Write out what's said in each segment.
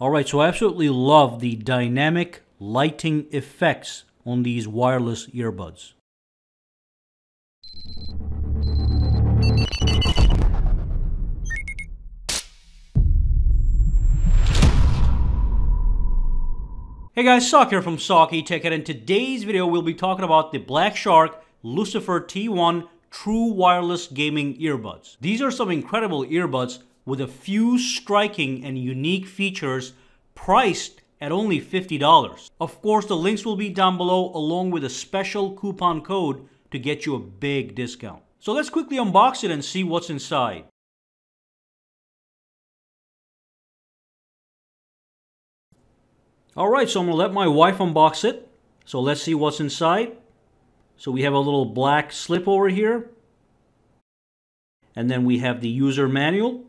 Alright, so I absolutely love the dynamic lighting effects on these wireless earbuds. Hey guys, Sock here from Saki Tech and in today's video we'll be talking about the Black Shark Lucifer T1 True Wireless Gaming Earbuds. These are some incredible earbuds with a few striking and unique features priced at only $50. Of course, the links will be down below along with a special coupon code to get you a big discount. So let's quickly unbox it and see what's inside. Alright, so I'm going to let my wife unbox it. So let's see what's inside. So we have a little black slip over here. And then we have the user manual.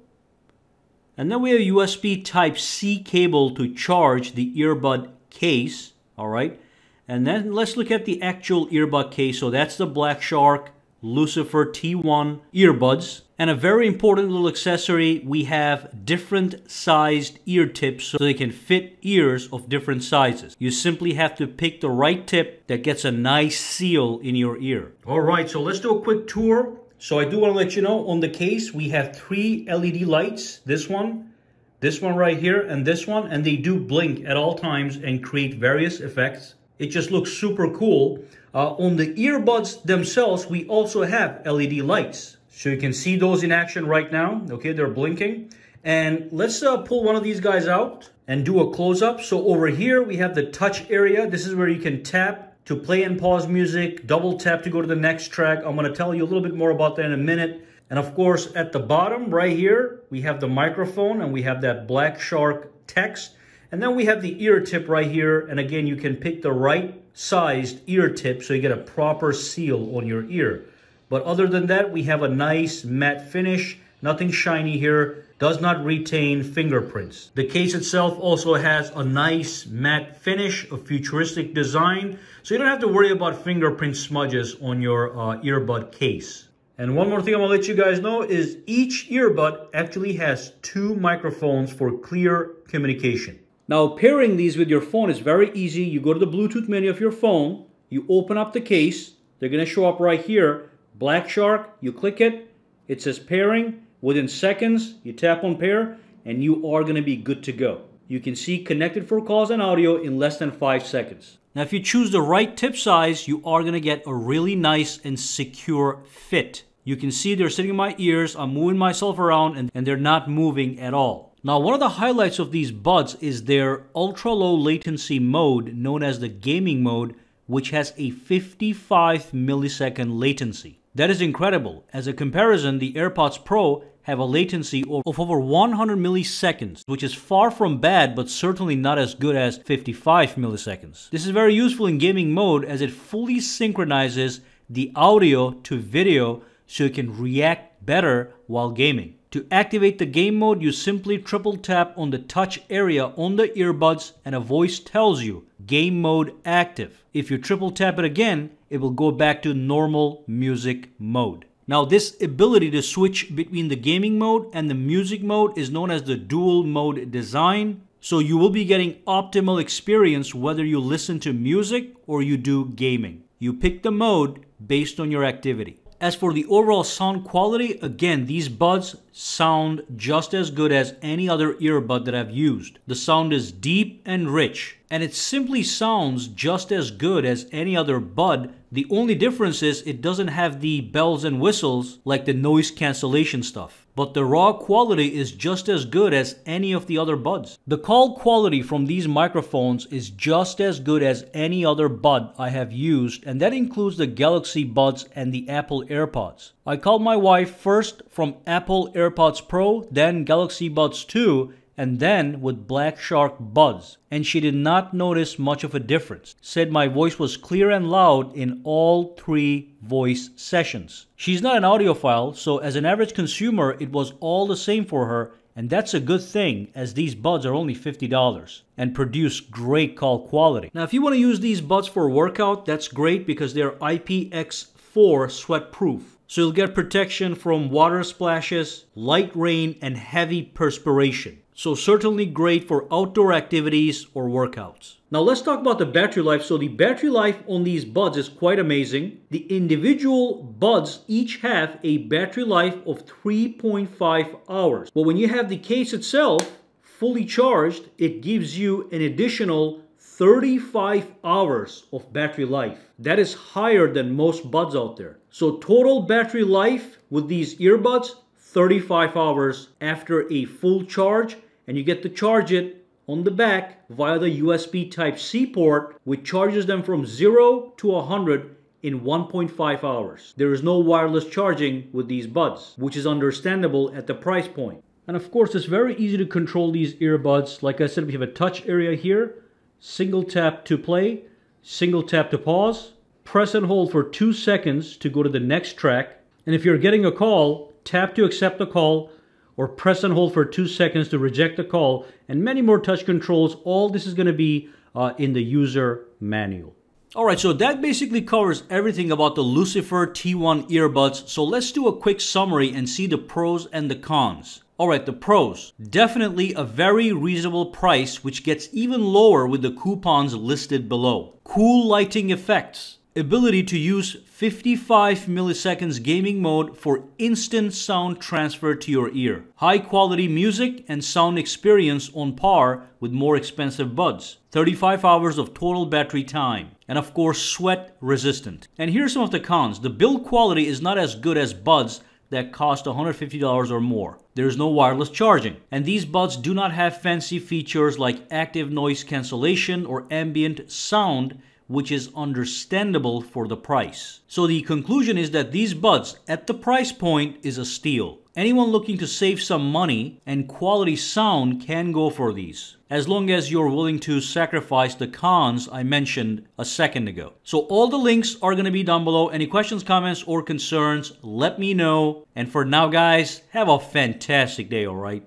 And then we have USB Type-C cable to charge the earbud case, all right? And then let's look at the actual earbud case. So that's the Black Shark Lucifer T1 earbuds. And a very important little accessory, we have different sized ear tips so they can fit ears of different sizes. You simply have to pick the right tip that gets a nice seal in your ear. All right, so let's do a quick tour so I do want to let you know on the case, we have three LED lights. This one, this one right here, and this one. And they do blink at all times and create various effects. It just looks super cool. Uh, on the earbuds themselves, we also have LED lights. So you can see those in action right now. Okay, they're blinking. And let's uh, pull one of these guys out and do a close-up. So over here, we have the touch area. This is where you can tap to play and pause music, double tap to go to the next track. I'm going to tell you a little bit more about that in a minute. And of course, at the bottom right here, we have the microphone and we have that Black Shark text. And then we have the ear tip right here. And again, you can pick the right sized ear tip so you get a proper seal on your ear. But other than that, we have a nice matte finish. Nothing shiny here does not retain fingerprints. The case itself also has a nice matte finish, a futuristic design, so you don't have to worry about fingerprint smudges on your uh, earbud case. And one more thing I'm gonna let you guys know is each earbud actually has two microphones for clear communication. Now pairing these with your phone is very easy. You go to the Bluetooth menu of your phone, you open up the case, they're gonna show up right here, Black Shark, you click it, it says pairing, Within seconds, you tap on pair and you are going to be good to go. You can see connected for calls and audio in less than 5 seconds. Now if you choose the right tip size, you are going to get a really nice and secure fit. You can see they're sitting in my ears, I'm moving myself around and, and they're not moving at all. Now one of the highlights of these buds is their ultra low latency mode known as the gaming mode which has a 55 millisecond latency. That is incredible. As a comparison, the AirPods Pro have a latency of over 100 milliseconds, which is far from bad, but certainly not as good as 55 milliseconds. This is very useful in gaming mode as it fully synchronizes the audio to video so you can react better while gaming. To activate the game mode, you simply triple tap on the touch area on the earbuds and a voice tells you game mode active. If you triple tap it again, it will go back to normal music mode. Now this ability to switch between the gaming mode and the music mode is known as the dual mode design. So you will be getting optimal experience whether you listen to music or you do gaming. You pick the mode based on your activity. As for the overall sound quality, again, these buds sound just as good as any other earbud that I've used. The sound is deep and rich, and it simply sounds just as good as any other bud. The only difference is it doesn't have the bells and whistles like the noise cancellation stuff but the raw quality is just as good as any of the other buds. The call quality from these microphones is just as good as any other bud I have used and that includes the Galaxy Buds and the Apple AirPods. I called my wife first from Apple AirPods Pro, then Galaxy Buds 2 and then with Black Shark Buds, and she did not notice much of a difference. Said my voice was clear and loud in all three voice sessions. She's not an audiophile, so as an average consumer, it was all the same for her, and that's a good thing as these buds are only $50 and produce great call quality. Now, if you want to use these buds for a workout, that's great because they're IPX4 sweat proof. So you'll get protection from water splashes, light rain, and heavy perspiration. So certainly great for outdoor activities or workouts. Now let's talk about the battery life. So the battery life on these buds is quite amazing. The individual buds each have a battery life of 3.5 hours. But when you have the case itself fully charged, it gives you an additional 35 hours of battery life. That is higher than most buds out there. So total battery life with these earbuds, 35 hours after a full charge and you get to charge it on the back via the USB type C port which charges them from 0 to 100 in 1.5 hours. There is no wireless charging with these buds, which is understandable at the price point. And of course, it's very easy to control these earbuds. Like I said, we have a touch area here, single tap to play, single tap to pause, press and hold for two seconds to go to the next track. And if you're getting a call, tap to accept the call, or press and hold for two seconds to reject the call, and many more touch controls. All this is going to be uh, in the user manual. Alright, so that basically covers everything about the Lucifer T1 earbuds. So let's do a quick summary and see the pros and the cons. Alright, the pros. Definitely a very reasonable price, which gets even lower with the coupons listed below. Cool lighting effects ability to use 55 milliseconds gaming mode for instant sound transfer to your ear. High quality music and sound experience on par with more expensive buds. 35 hours of total battery time. And of course, sweat resistant. And here's some of the cons. The build quality is not as good as buds that cost $150 or more. There is no wireless charging. And these buds do not have fancy features like active noise cancellation or ambient sound which is understandable for the price. So the conclusion is that these buds at the price point is a steal. Anyone looking to save some money and quality sound can go for these, as long as you're willing to sacrifice the cons I mentioned a second ago. So all the links are going to be down below. Any questions, comments, or concerns, let me know. And for now, guys, have a fantastic day, alright?